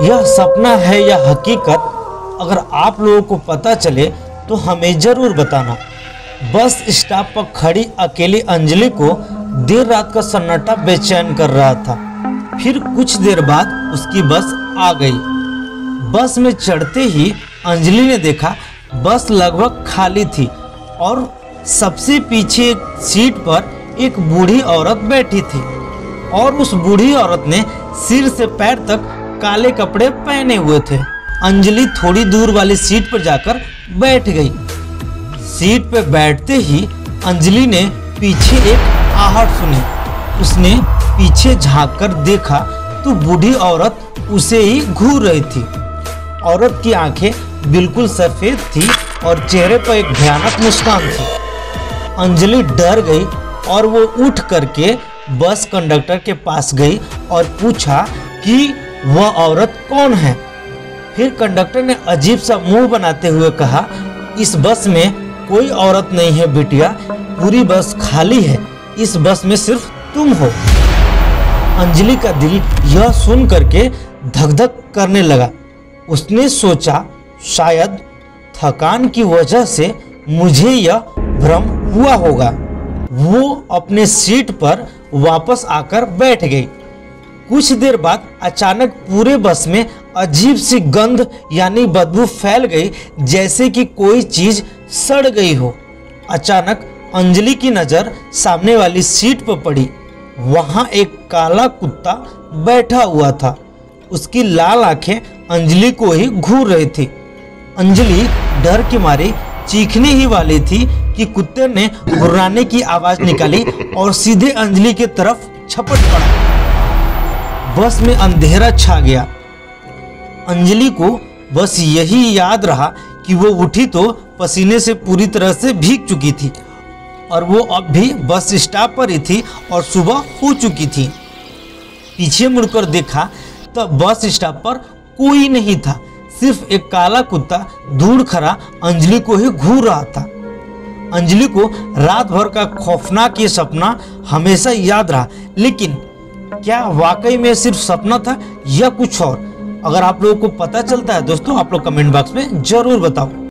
यह सपना है या हकीकत। अगर आप लोगों को पता चले तो हमें ज़रूर बताना। बस स्टॉप पर खड़ी अकेली अंजलि को देर रात का सन्नाटा बेचैन कर रहा था। फिर कुछ देर बाद उसकी बस आ गई। बस में चढ़ते ही अंजलि ने देखा, बस लगभग खाली थी और सबसे पीछे सीट पर एक बूढ़ी औरत बैठी थी और उस बूढ़ी औरत ने सिर से पैर तक काले कपड़े पहने हुए थे। अंजलि थोड़ी दूर वाली सीट पर जाकर बैठ गई। सीट पर बैठते ही अंजलि ने पीछे एक आहट सुनी। उसने पीछे झाँक कर देखा तो बूढ़ी औरत उसे ही घूर रही थी। औरत की आँखें बिल्कुल सफ़ेद थी और चेहरे पर एक भयानक मुस्कान थी। अंजलि डर गई और वो उठ करके बस कंडक्टर के पास गई और पूछा कि वह औरत कौन है? फिर कंडक्टर ने अजीब सा मुँह बनाते हुए कहा, इस बस में कोई औरत नहीं है बिटिया, पूरी बस खाली है, इस बस में सिर्फ़ तुम हो। अंजलि का दिल यह सुन करके धक धक करने लगा। उसने सोचा, शायद थकान की वजह से मुझे यह भ्रम हुआ होगा। वो अपने सीट पर वापस आकर बैठ गई। कुछ देर बाद अचानक पूरे बस में अजीब सी गंध यानी बदबू फैल गई, जैसे कि कोई चीज़ सड़ गई हो। अचानक अंजलि की नज़र सामने वाली सीट पर पड़ी। वहाँ एक काला कुत्ता बैठा हुआ था। उसकी लाल आँखें अंजलि को ही घूर रही थी। अंजलि डर के मारे चीखने ही वाली थी कि कुत्ते ने गुर्राने की आवाज़ निकाली और सीधे अंजलि की तरफ़ छपट पड़ा। बस में अंधेरा छा गया। अंजलि को बस यही याद रहा कि वो उठी तो पसीने से पूरी तरह से भीग चुकी थी और वो अब भी बस स्टॉप पर ही थी और सुबह हो चुकी थी। पीछे मुड़कर देखा तो बस स्टॉप पर कोई नहीं था, सिर्फ़ एक काला कुत्ता दूर खड़ा अंजलि को ही घूर रहा था। अंजलि को रात भर का खौफनाक ये सपना हमेशा याद रहा, लेकिन क्या वाकई में सिर्फ़ सपना था या कुछ और? अगर आप लोगों को पता चलता है, दोस्तों, आप लोग कमेंट बॉक्स में ज़रूर बताओ।